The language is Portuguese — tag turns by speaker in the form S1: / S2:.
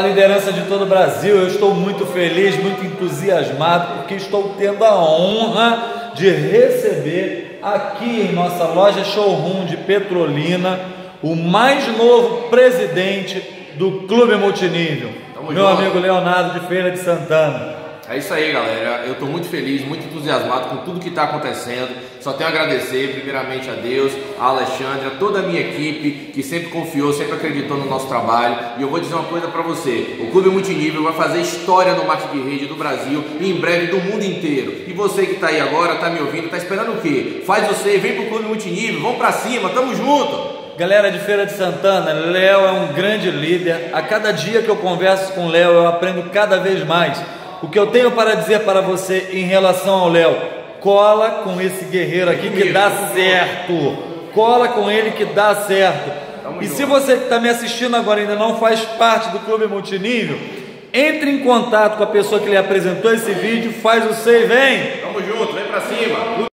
S1: A liderança de todo o Brasil, eu estou muito feliz, muito entusiasmado, porque estou tendo a honra de receber aqui em nossa loja showroom de Petrolina o mais novo presidente do Clube Multinível,
S2: Tamo
S1: meu
S2: junto.
S1: amigo Leonardo de Feira de Santana.
S2: É isso aí, galera. Eu estou muito feliz, muito entusiasmado com tudo que está acontecendo. Só tenho a agradecer, primeiramente, a Deus, a Alexandre, a toda a minha equipe que sempre confiou, sempre acreditou no nosso trabalho. E eu vou dizer uma coisa para você: o Clube Multinível vai fazer história no marketing de rede do Brasil e em breve do mundo inteiro. E você que está aí agora, está me ouvindo, está esperando o quê? Faz você, vem pro Clube Multinível, vamos para cima, tamo junto!
S1: Galera de Feira de Santana, Léo é um grande líder. A cada dia que eu converso com o Léo, eu aprendo cada vez mais. O que eu tenho para dizer para você em relação ao Léo, cola com esse guerreiro aqui que dá certo. Cola com ele que dá certo. E se você que está me assistindo agora ainda não faz parte do Clube Multinível, entre em contato com a pessoa que lhe apresentou esse vídeo, faz o save, vem!
S2: Tamo junto, vem para cima!